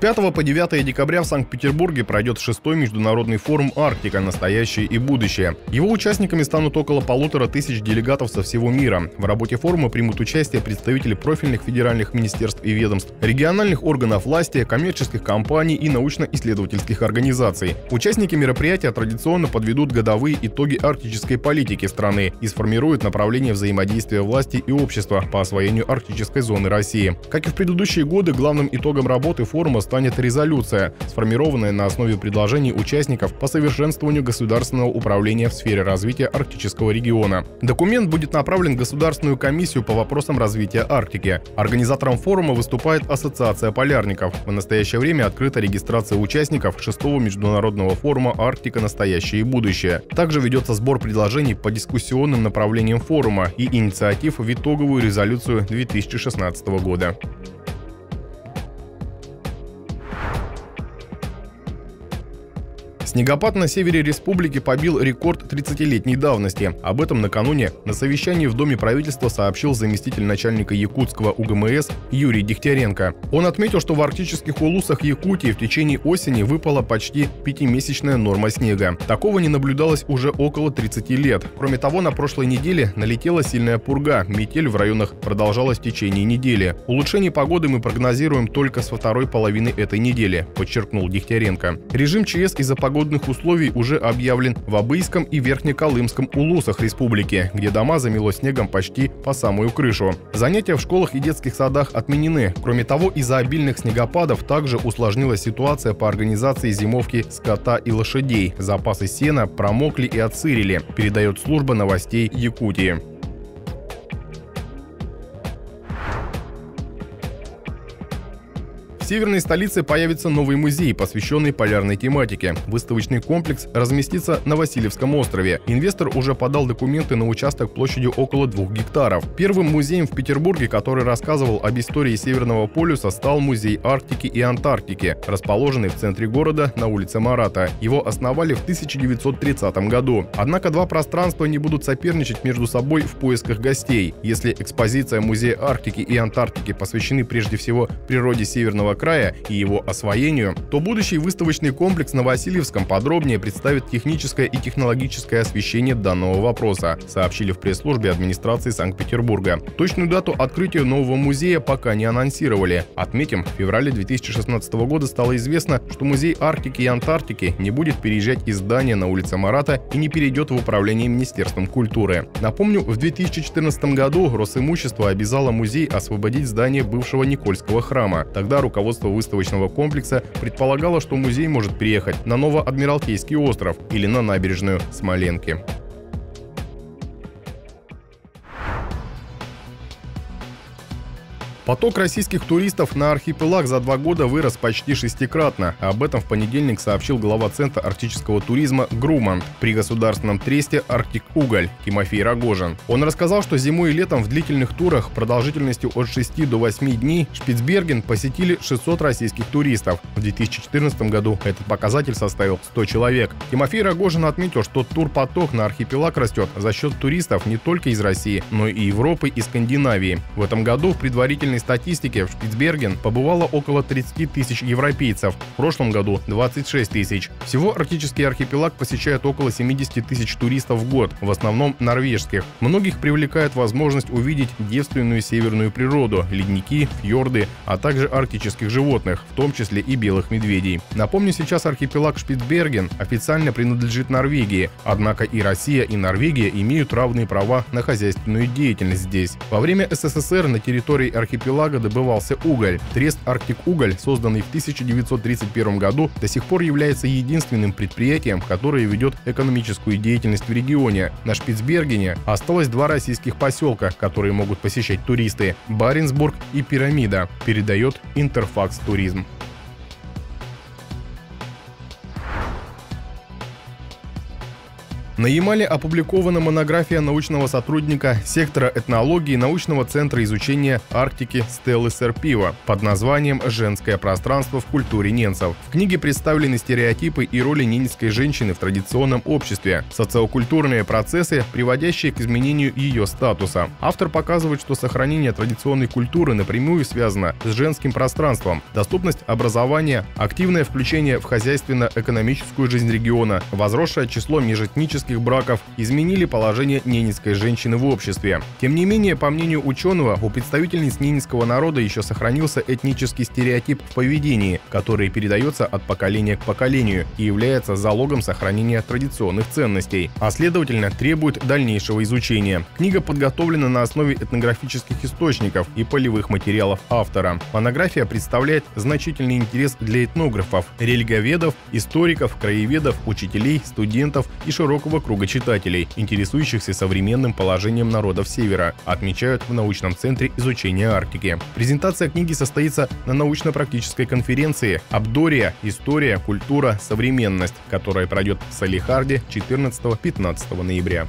5 по 9 декабря в Санкт-Петербурге пройдет шестой международный форум «Арктика. Настоящее и будущее». Его участниками станут около полутора тысяч делегатов со всего мира. В работе форума примут участие представители профильных федеральных министерств и ведомств, региональных органов власти, коммерческих компаний и научно-исследовательских организаций. Участники мероприятия традиционно подведут годовые итоги арктической политики страны и сформируют направление взаимодействия власти и общества по освоению арктической зоны России. Как и в предыдущие годы, главным итогом работы форума станет резолюция, сформированная на основе предложений участников по совершенствованию государственного управления в сфере развития арктического региона. Документ будет направлен в Государственную комиссию по вопросам развития Арктики. Организатором форума выступает Ассоциация полярников. В настоящее время открыта регистрация участников 6 международного форума «Арктика. Настоящее и будущее». Также ведется сбор предложений по дискуссионным направлениям форума и инициатив в итоговую резолюцию 2016 года. Снегопад на севере республики побил рекорд 30-летней давности. Об этом накануне на совещании в Доме правительства сообщил заместитель начальника якутского УГМС Юрий Дегтяренко. Он отметил, что в арктических улусах Якутии в течение осени выпала почти пятимесячная норма снега. Такого не наблюдалось уже около 30 лет. Кроме того, на прошлой неделе налетела сильная пурга. Метель в районах продолжалась в течение недели. Улучшение погоды мы прогнозируем только со второй половины этой недели, подчеркнул Дегтяренко. Режим ЧС из-за погоды погодных условий уже объявлен в Абыйском и Верхнеколымском улусах республики, где дома замело снегом почти по самую крышу. Занятия в школах и детских садах отменены. Кроме того, из-за обильных снегопадов также усложнилась ситуация по организации зимовки скота и лошадей. Запасы сена промокли и отсырили, передает служба новостей Якутии. Северной столице появится новый музей, посвященный полярной тематике. Выставочный комплекс разместится на Васильевском острове. Инвестор уже подал документы на участок площадью около двух гектаров. Первым музеем в Петербурге, который рассказывал об истории Северного полюса, стал музей Арктики и Антарктики, расположенный в центре города на улице Марата. Его основали в 1930 году. Однако два пространства не будут соперничать между собой в поисках гостей. Если экспозиция Музея Арктики и Антарктики посвящены прежде всего природе Северного края и его освоению, то будущий выставочный комплекс на Васильевском подробнее представит техническое и технологическое освещение данного вопроса, сообщили в пресс-службе администрации Санкт-Петербурга. Точную дату открытия нового музея пока не анонсировали. Отметим, в феврале 2016 года стало известно, что музей Арктики и Антарктики не будет переезжать из здания на улице Марата и не перейдет в управление Министерством культуры. Напомню, в 2014 году Росимущество обязало музей освободить здание бывшего Никольского храма. Тогда руководство руководство выставочного комплекса предполагало, что музей может приехать на Новоадмиралтейский остров или на набережную Смоленки. Поток российских туристов на архипелаг за два года вырос почти шестикратно. Об этом в понедельник сообщил глава Центра арктического туризма Груман при государственном тресте «Арктик Уголь» Тимофей Рогожин. Он рассказал, что зимой и летом в длительных турах продолжительностью от 6 до 8 дней Шпицберген посетили 600 российских туристов. В 2014 году этот показатель составил 100 человек. Тимофей Рогожин отметил, что турпоток на архипелаг растет за счет туристов не только из России, но и Европы и Скандинавии. В этом году в предварительной статистике в Шпицберген побывало около 30 тысяч европейцев, в прошлом году 26 тысяч. Всего арктический архипелаг посещает около 70 тысяч туристов в год, в основном норвежских. Многих привлекает возможность увидеть девственную северную природу, ледники, фьорды, а также арктических животных, в том числе и белых медведей. Напомню, сейчас архипелаг Шпицберген официально принадлежит Норвегии, однако и Россия, и Норвегия имеют равные права на хозяйственную деятельность здесь. Во время СССР на территории архипелага архипелага добывался уголь. Трест «Арктик Уголь», созданный в 1931 году, до сих пор является единственным предприятием, которое ведет экономическую деятельность в регионе. На Шпицбергене осталось два российских поселка, которые могут посещать туристы – Баренцбург и Пирамида, передает Интерфакс Туризм. На Ямале опубликована монография научного сотрудника сектора этнологии научного центра изучения Арктики Стеллы Серпива под названием «Женское пространство в культуре ненцев». В книге представлены стереотипы и роли ненецкой женщины в традиционном обществе, социокультурные процессы, приводящие к изменению ее статуса. Автор показывает, что сохранение традиционной культуры напрямую связано с женским пространством, доступность образования, активное включение в хозяйственно-экономическую жизнь региона, возросшее число межэтнических гражданских браков изменили положение ненецкой женщины в обществе. Тем не менее, по мнению ученого, у представительниц ненецкого народа еще сохранился этнический стереотип в поведении, который передается от поколения к поколению и является залогом сохранения традиционных ценностей, а следовательно требует дальнейшего изучения. Книга подготовлена на основе этнографических источников и полевых материалов автора. Монография представляет значительный интерес для этнографов, религоведов, историков, краеведов, учителей, студентов и широкого круга читателей, интересующихся современным положением народов Севера, отмечают в научном центре изучения Арктики. Презентация книги состоится на научно-практической конференции «Абдория. История, культура, современность», которая пройдет в Салихарде 14-15 ноября.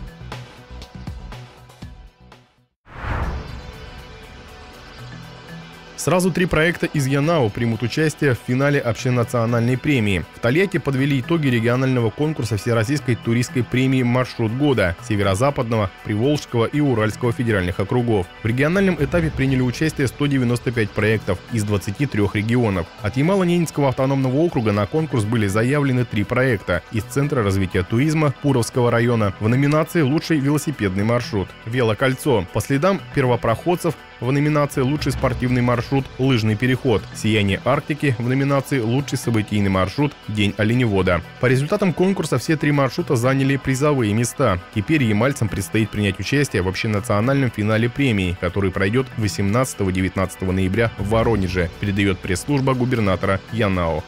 Сразу три проекта из Янау примут участие в финале общенациональной премии. В Тольятти подвели итоги регионального конкурса Всероссийской туристской премии «Маршрут года» Северо-Западного, Приволжского и Уральского федеральных округов. В региональном этапе приняли участие 195 проектов из 23 регионов. От Ямало-Ненецкого автономного округа на конкурс были заявлены три проекта из Центра развития туризма Пуровского района в номинации «Лучший велосипедный маршрут» «Велокольцо» по следам первопроходцев в номинации «Лучший спортивный маршрут. Лыжный переход», «Сияние Арктики» в номинации «Лучший событийный маршрут. День оленевода». По результатам конкурса все три маршрута заняли призовые места. Теперь ямальцам предстоит принять участие в общенациональном финале премии, который пройдет 18-19 ноября в Воронеже, передает пресс-служба губернатора Янао.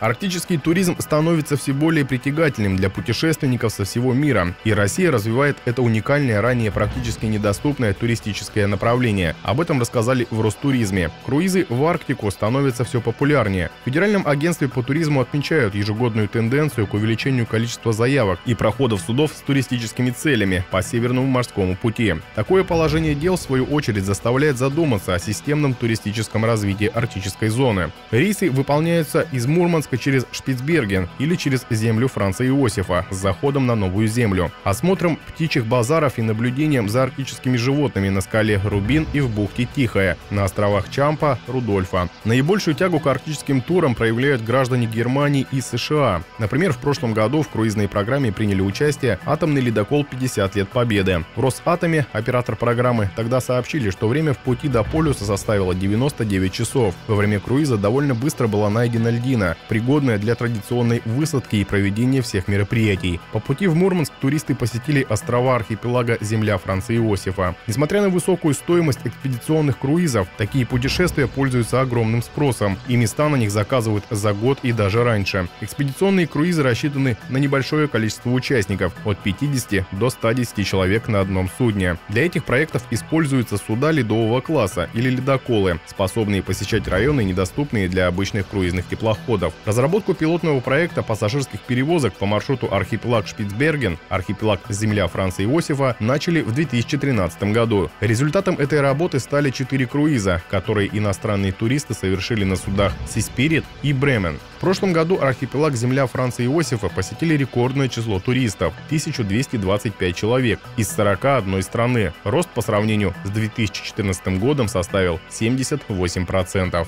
Арктический туризм становится все более притягательным для путешественников со всего мира, и Россия развивает это уникальное, ранее практически недоступное туристическое направление. Об этом рассказали в Ростуризме. Круизы в Арктику становятся все популярнее. В Федеральном агентстве по туризму отмечают ежегодную тенденцию к увеличению количества заявок и проходов судов с туристическими целями по Северному морскому пути. Такое положение дел, в свою очередь, заставляет задуматься о системном туристическом развитии арктической зоны. Рейсы выполняются из Мурманска только через Шпицберген или через землю Франца Иосифа с заходом на новую землю, осмотром птичьих базаров и наблюдением за арктическими животными на скале Рубин и в бухте Тихая, на островах Чампа, Рудольфа. Наибольшую тягу к арктическим турам проявляют граждане Германии и США. Например, в прошлом году в круизной программе приняли участие атомный ледокол «50 лет Победы». В Росатоме, оператор программы, тогда сообщили, что время в пути до полюса составило 99 часов. Во время круиза довольно быстро была найдена льдина. При пригодная для традиционной высадки и проведения всех мероприятий. По пути в Мурманск туристы посетили острова архипелага «Земля Франца Иосифа». Несмотря на высокую стоимость экспедиционных круизов, такие путешествия пользуются огромным спросом, и места на них заказывают за год и даже раньше. Экспедиционные круизы рассчитаны на небольшое количество участников, от 50 до 110 человек на одном судне. Для этих проектов используются суда ледового класса или ледоколы, способные посещать районы, недоступные для обычных круизных теплоходов. Разработку пилотного проекта пассажирских перевозок по маршруту архипелаг Шпицберген, архипелаг Земля Франца Иосифа начали в 2013 году. Результатом этой работы стали четыре круиза, которые иностранные туристы совершили на судах Сиспирит и Бремен. В прошлом году архипелаг Земля Франца Иосифа посетили рекордное число туристов – 1225 человек из 41 страны. Рост по сравнению с 2014 годом составил 78%.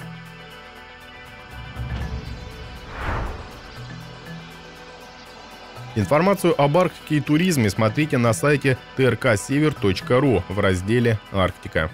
Информацию об Арктике и туризме смотрите на сайте trksевер.ру в разделе «Арктика».